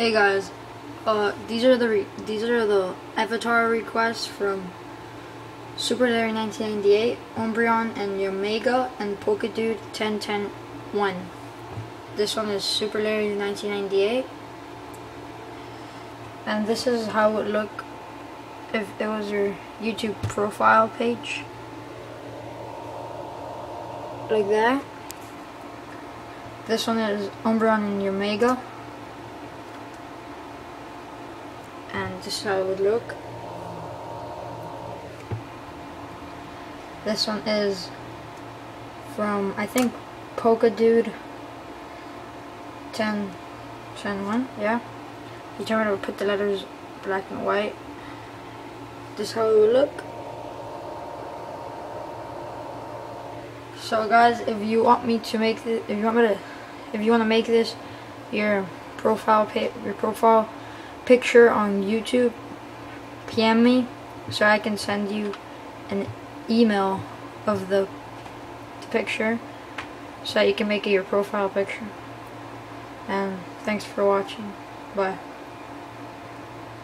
Hey guys, uh, these are the these are the avatar requests from Super Larry 1998, Umbreon and Yanmega and Pokedude 1010-1. This one is Super Larry 1998, and this is how it would look if it was your YouTube profile page, like that. This one is Umbreon and Yanmega. And this is how it would look. This one is from I think Pokedude 10 10 1, yeah. He told me to put the letters black and white. This is how it would look. So guys, if you want me to make this, if you want me to, if you want to make this your profile, your profile picture on YouTube, PM me so I can send you an email of the, the picture so that you can make it your profile picture. And thanks for watching. Bye.